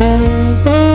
Oh.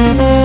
Mm-hmm.